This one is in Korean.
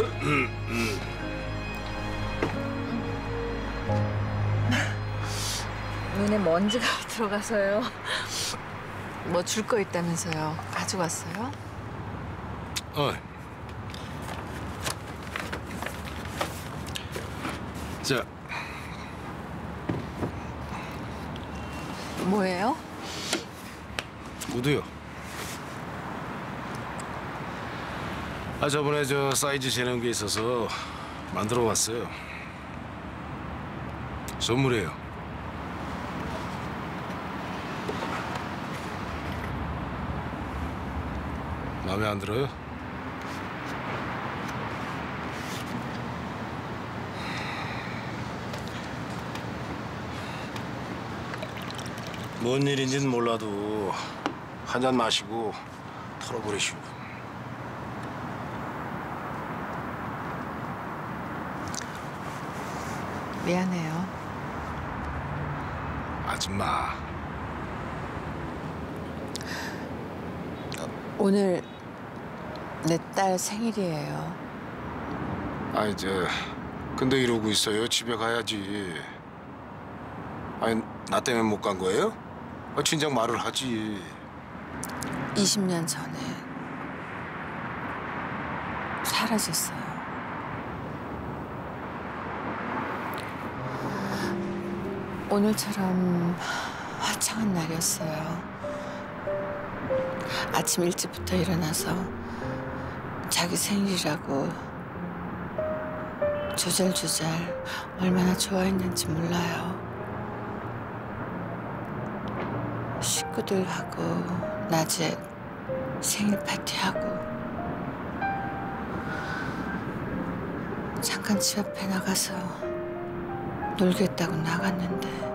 嗯嗯嗯 눈에 먼지가 들어가서요. 뭐 줄 거 있다면서요. 가져왔어요? 어. 자, 뭐예요? 구두요. 아 저번에 저 사이즈 재는 게 있어서 만들어 왔어요. 선물이에요. 마음에 안 들어요? 뭔 일인지는 몰라도 한 잔 마시고 털어버리시오. 미안해요. 아줌마. 오늘 내 딸 생일이에요. 아니 저 근데 이러고 있어요. 집에 가야지. 아니 나 때문에 못 간 거예요? 아, 진작 말을 하지. 20년 전에 사라졌어요. 오늘처럼 화창한 날이었어요. 아침 일찍부터 일어나서 자기 생일이라고 조잘조잘 얼마나 좋아했는지 몰라요. 식구들하고 낮에 생일 파티하고 잠깐 집 앞에 나가서 놀겠다고 나갔는데